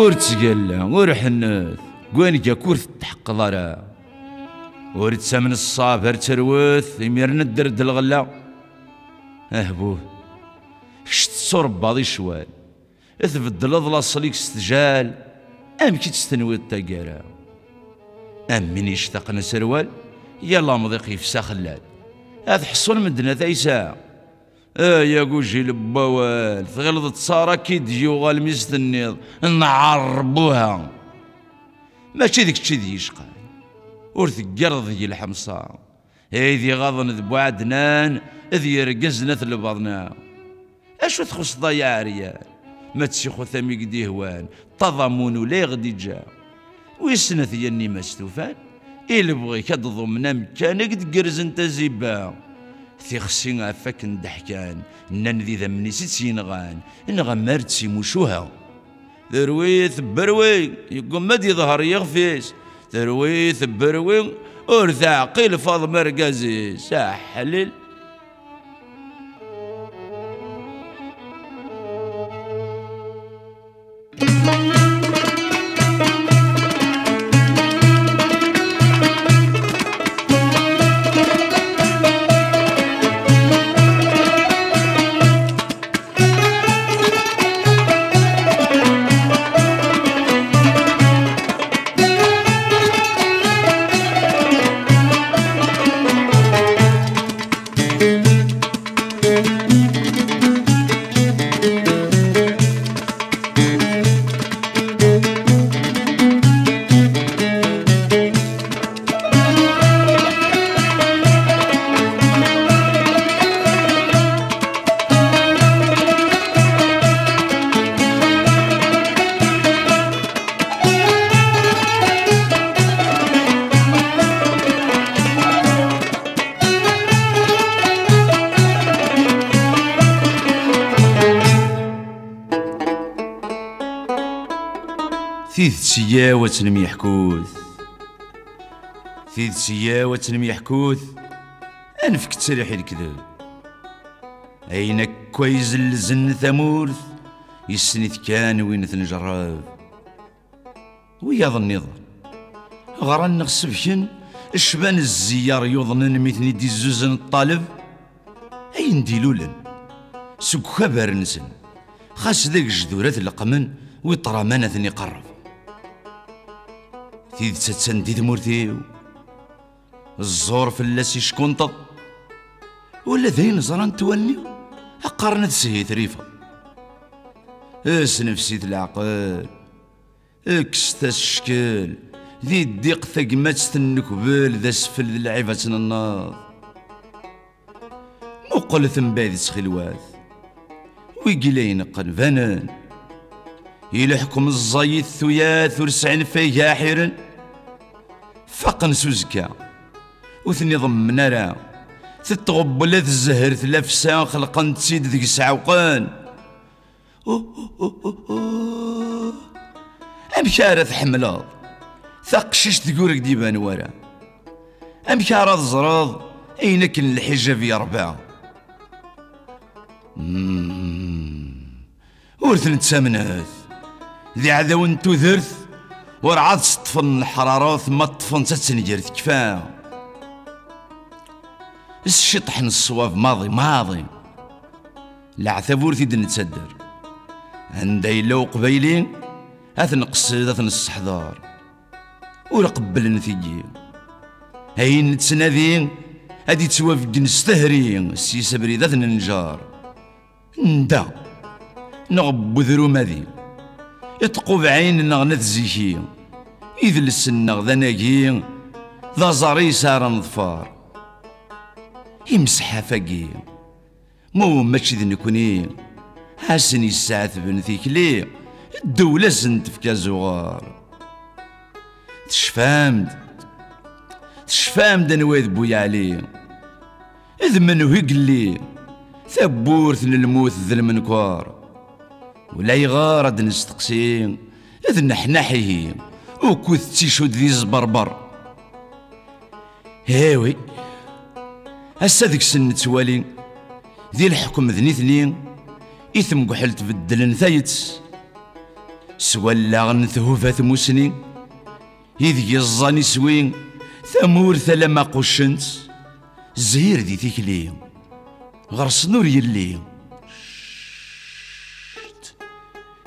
ور تقلا ور حنث قوين كور تحق ضرا ور تسمن الصابر تروث يمير ندرد الغلا. اهبوه شت صرب بعض شوال اثبدل اضلا صليك استجال أم كي تستنوي التقارا أم من يشتاق نسروال يلا مضيق يفسا خلال هذا حصل مدنا ثيسا آه يا قوجي لبوال تغلظ تصارى كي تجي غالميس النيض نعربوها. ماشي ديك الشي ذي يشقى ور ثقرض ذي الحمصة. هيدي غاضن ذبو عدنان ذي يرقزنا ثلبضنا أشو تخص ضياع ريال؟ ما تسيخو ثمي قدي هوان تضامون ولا غدي جا. ويسنة ثياني مستوفان إلا بغيك تضمنا مكانك تقرز انت زيبا. خسين عفاك ندحكان نان ذي ذمني ست غان نغمرت سي مشوها ذرويث بروي يقوم مد يظهر يغفيس ذرويث بروي ورث عقيل فاض مرقزي ساحلل سياوة ميحكوث ثيث سياوة ميحكوث أنفك تسريح الكذب. أينك كويز الزن ثمورث يسنث كان وين ثنجراب وياض النظام غران نغسبكن الشبان الزيار يوضنن مثني دي الزوزن الطالب. أين ديلولن سك خبر نسن خاص ذاك جذورات القمن ويطرمان ثني قرب تيد تتسن دي ثمورتيو الزور فلاس يشكونطط ولا ذين زران تولي؟ أقارن تسهي ثريفة أس نفسي العقل إكس الشكل. ذي الديق ثقمات تنكبل ذا سفل ذي العيفة الناض مقل ثمباذ سخلواث ويقلين قنفنان يلحكم الزايد ثياث ورسعين فيه حيرن فقن سوزكا. وثني ضمنا راه تتغبل الزهر ثلافسا خلقن تسيد ذيك سعوقان أمشارة تحملض ثقشش تقولك ديبان ورا أمشارة تزرض أينك الحجة في أربعة ورث نتسامنات ذي عذاون تثرث ورعاد سطفن الحرارة ثم طفن تتنجر كفا. الشطح الصواب ماضي ماضي. العثابور ثيد نتسدر عندي يلو قبيلين أثن قصيد أثن السحضار ورقبل نثيجي هاي نتسنادين هادي توافق نستهري السيسة بريد أثن نجار. ندا. نغب ذرو ماذي. يتقوب عين نغنث زيكي إذ السنغ ذا ناقي ذا زاري سار نظفار. يمسح فاقي مو ماشي ذي نكوني حسن يساعد بن ثيكلي الدولة سنت في زغار تشفامد. تشفامد أنا ويذ بويا علي. إذ منو يقلي ثبورث للموت ذا المنكوار ولا يغارد نستقسي. إذ نحنحيه وكوث تيشود ذي زبربر. هاوي هسا ذيك سن توالي ذي الحكم ذني ثنين إثم قحلت بدلن ثايت سولا نثوفة ثموسني. إذ يزاني سوين ثمور ثلما قشنت زهير دي تيكلي غرس نور يلي.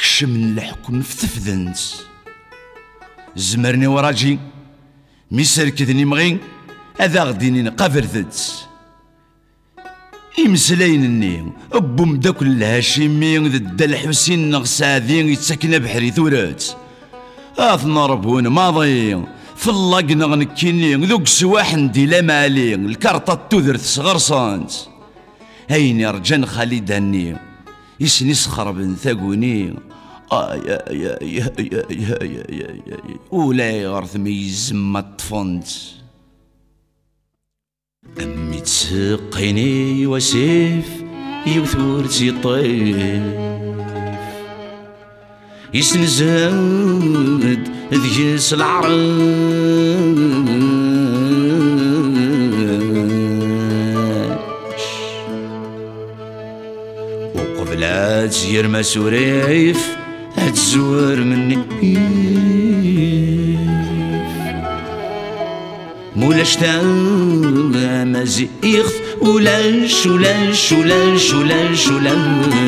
كشم الحكم في تفذنس زمرني وراجي ميسر كذني مغي هذا غديني قافر ذدس إمسلاينني أبوم داك الهاشمي ذا الحسين نغساذين يتسكن بحري ثورات. أثنى ربون ماضي في اللاق نغنكيني ذوك سواح ندي لمالي الكارطة تذرت صغرصانت هيني رجان خالد هني يسنس خربن ثاقوني ولا يغرث ميزم ما طفنت أمي تسقيني وسيف يوثور طيف يسنزاد ذيس العرب عاد زير ما سوريف زور مني مولاش تالا مازي إخت ولاش ولاش ولاش ولاش ولاش.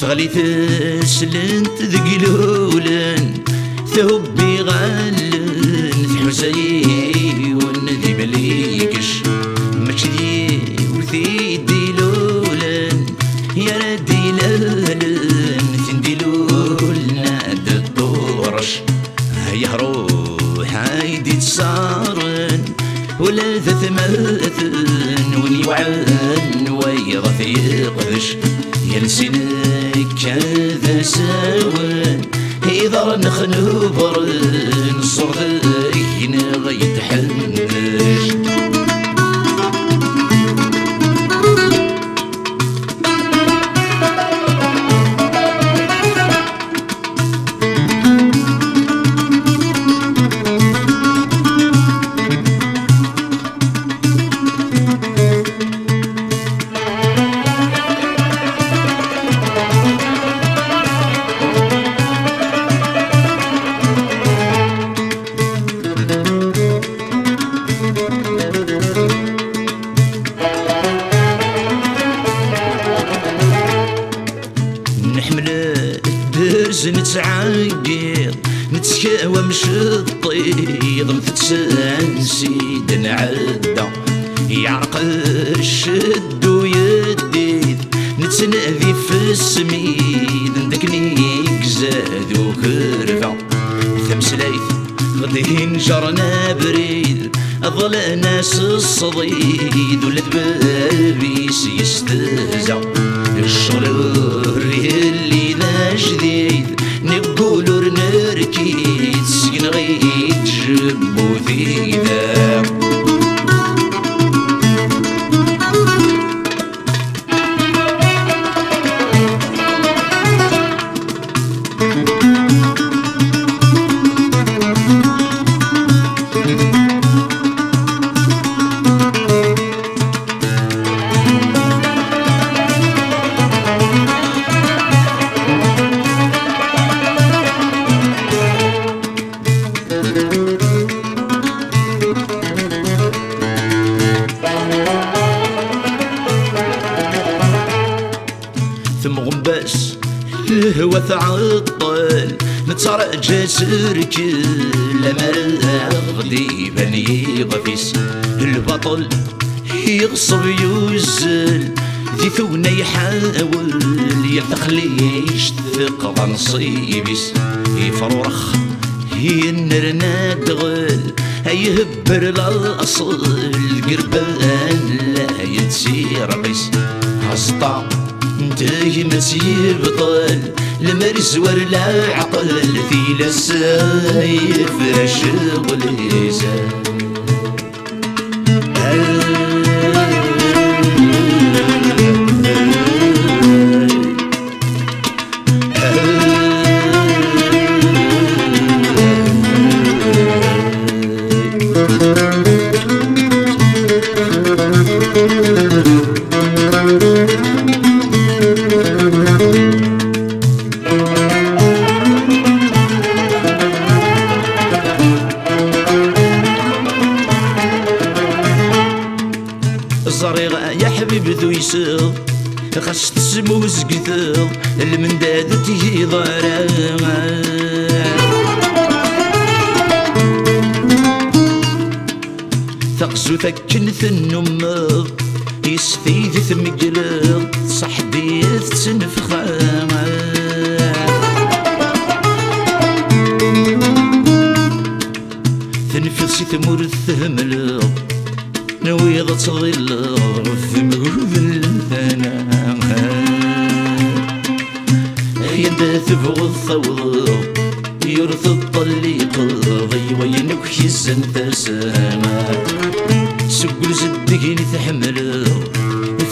تغلي تسلنت ذقلولن ثوبي وعن ويض يقدش يلسنك كذا ساون إذا نخنبر نصر ذينا غيتحنش درز نتعاقر نتكاوى مشطيض نتسان سيد نعدى يعرق الشد ويديد. نتنادي في السميد. ندكنيك زاد وكرفة. ثمسلايث غدي نجرنا بريد. أظل ناس الصديد ولد بابيس يستهزأ. الشغل اللي كيتسكن غي تجب وثيدان تعطل نترجى سرك لما غدي بني البطل يغصب يوزل. ذي ثونا يحاول يتخليش ثقة نصيبس يفرخ ينرنا دغل هيهبر للأصل قربان لا يتسير قيس هسطا انتهي مسير المرزور لا عقل الفيلسوف رشق الإنسان تقزو ثكن ثنمر يسفيد ثمقلر صحبي تنفخا تنفسي ثمور الثملر نويض تغلر في مهوذ الثنا ينبات بغض ثوضر يرث الطليق ضي وينك سقل زدقين تحمل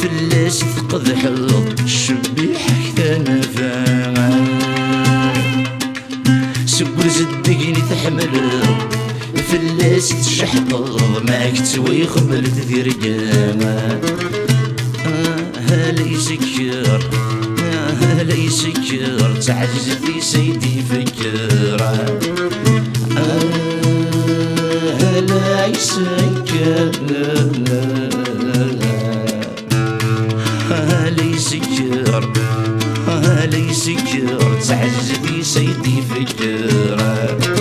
فلاس تقضح الشبيح كان فاما سقل زدقين تحمل فلاس تشحط معك تسوي خمل تدير جاما هلا يسكر هلا يسكر تعجز في سيدي فكر هلا يسكر هلا يسكر تعجز في سيدي فكر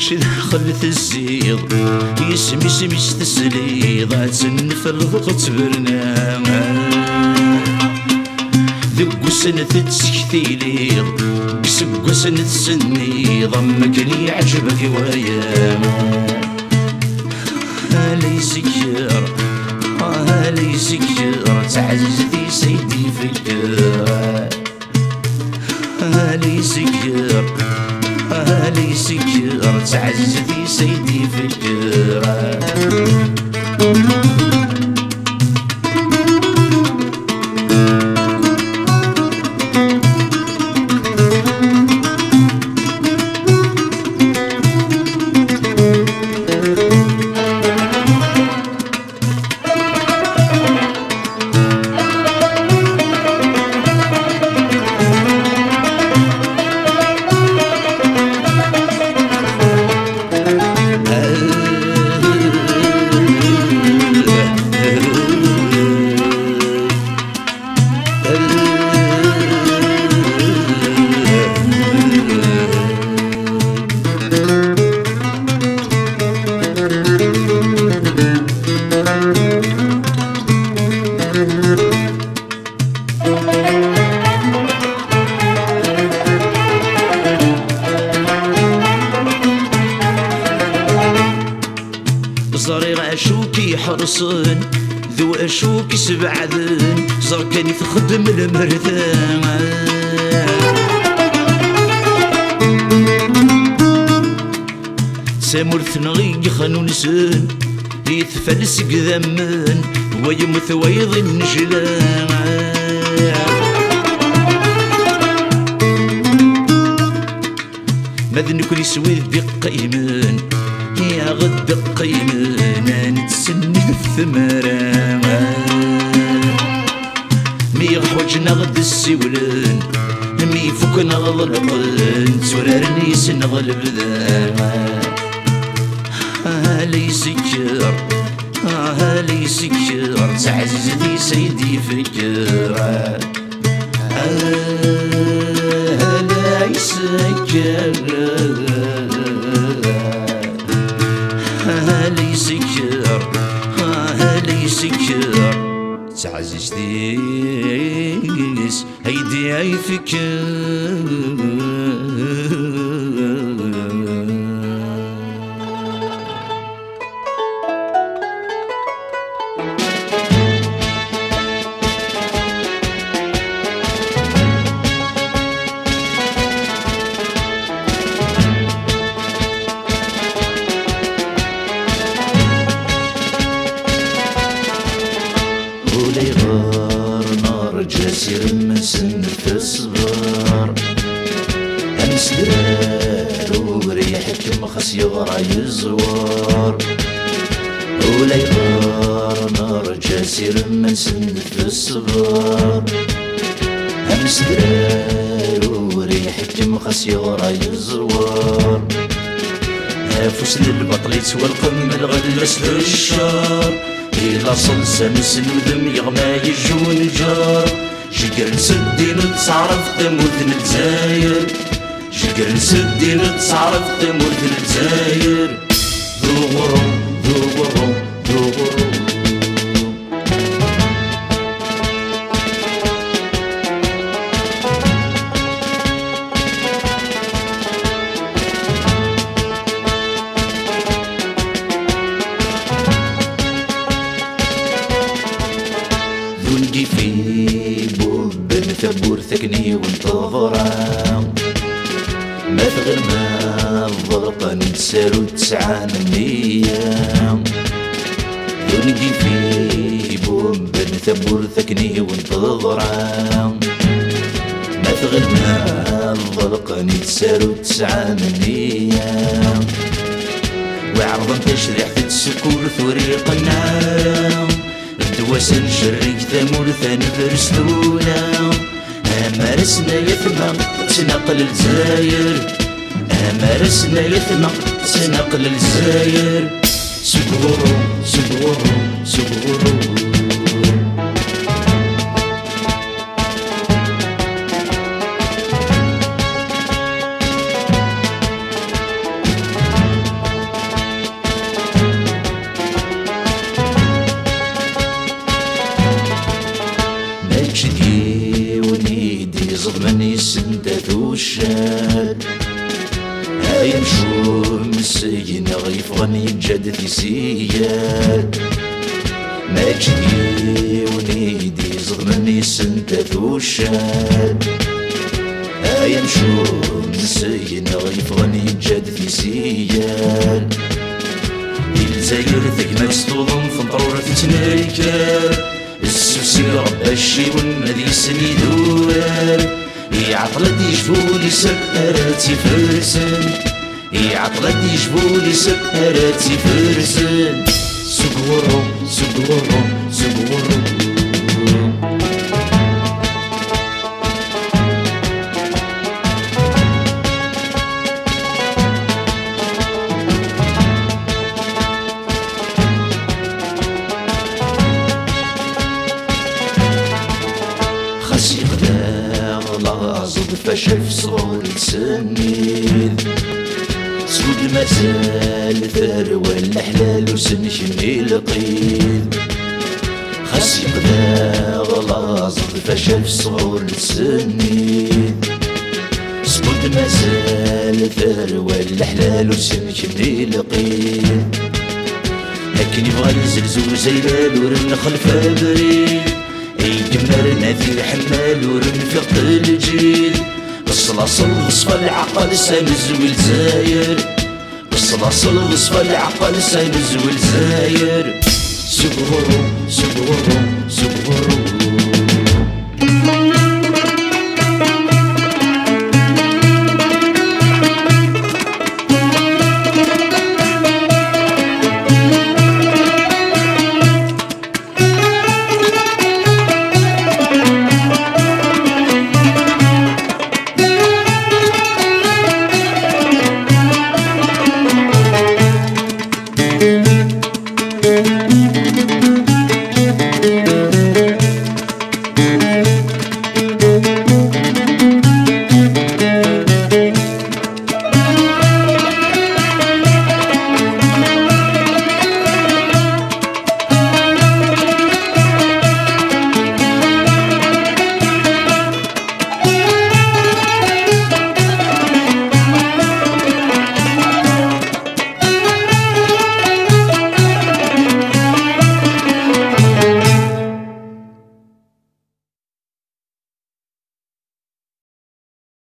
هيميك خلت الزيض يسمي سمي استسليض تنف الغط برنامج ذق سنة تسكتيليض بسق سنة سني ضمك لي عجبك ويا هالي سكر هالي سكر تعزز في سيدي فكر هالي سكر هالي سكر تعزز في سيدي فكر صرير اشوكي حرصن ذو اشوكي سبعذن زركني تخدم المرثان سامر ثنغي خانون سن يتفلس قذمن ويمث ويض النجلان مذن كل يسوي بقيمن يا غد قيمن نتسني الثمرة مي غحوجنا غد السولن مي فوق نغلب تورار نيس نغلب ذا لي سكر لي سكر تعزز لي سيدي فكر. لا يسكر لي سكر لي سكر. تعزز ديس هيدي اي فكر. مخس يغرى يزوار ولي غار نار جاسر مسن في الصبر امس درار وريحك مخس يغرى يزوار نافوس للبطل يتوى القم الغلس للشار إلا صلصة مسن ودم يغمى يجون جار شقر نسدي نتصعرف تموت نتزاير شقر نسدي نتصعرف تموت نتزاير. ذو غرم ذو غرم ذو في بوب ثبور ثكني تسعة منية ذنجي في بوب ثبور ثكني وانتظرا ما ثغر ما الضرقة نتسالو تسعة منية وعرضا تشريح في السكور ثوريق النار دواسن شريك ثمور ثاني برسلونا. أمارسنا يثمى تنقل الجزاير أمارسنا يثمى تنقل الجزاير سكورو سكورو سكورو في سياد مجدي ونيدي ظلمن يسندث وشاد. هاي مشوم السجن غيفغن يجد في سياد الجزائر ثقمة تطوضن في مطرورة تنايكار السوسي رب الشي والمدي سني دورار يعطلت يجفولي سكراتي فرسن يعطلت يجفولي سكراتي فرسن سقورو سقورو سقورو سود المازال ثروة الحلال وسن شمي القيد. خاص يغداغ لازم فشل في صغور السنيد. سود مازال ثروة الحلال وسن شمي القيد. لكن يبغى يزلزل زيلال ورنخل فابريد أي جمرنا في حمال ورنفق الجيل الصلاصل غصف العقل سامز والزاير الصلاصل غصف العقل سامز والزاير سقورو سقورو سقورو